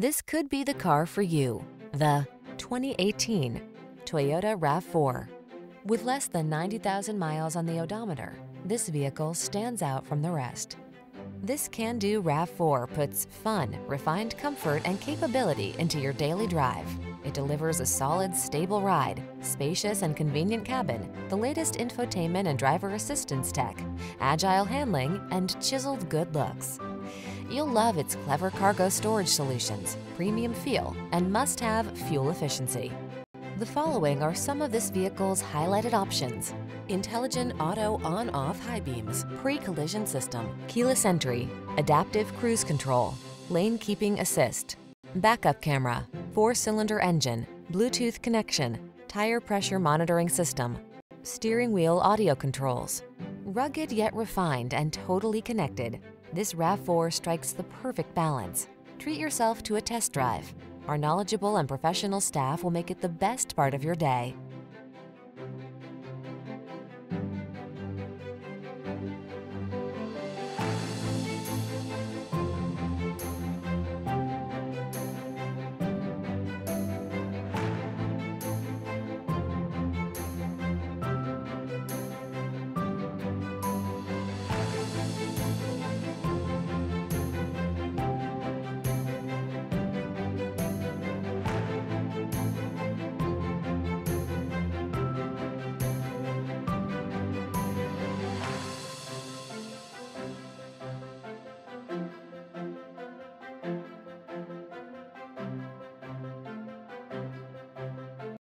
This could be the car for you. The 2018 Toyota RAV4. With less than 90,000 miles on the odometer, this vehicle stands out from the rest. This can-do RAV4 puts fun, refined comfort, and capability into your daily drive. It delivers a solid, stable ride, spacious and convenient cabin, the latest infotainment and driver assistance tech, agile handling, and chiseled good looks. You'll love its clever cargo storage solutions, premium feel, and must-have fuel efficiency. The following are some of this vehicle's highlighted options. Intelligent auto on-off high beams, pre-collision system, keyless entry, adaptive cruise control, lane keeping assist, backup camera, four-cylinder engine, Bluetooth connection, tire pressure monitoring system, steering wheel audio controls. Rugged yet refined and totally connected, this RAV4 strikes the perfect balance. Treat yourself to a test drive. Our knowledgeable and professional staff will make it the best part of your day.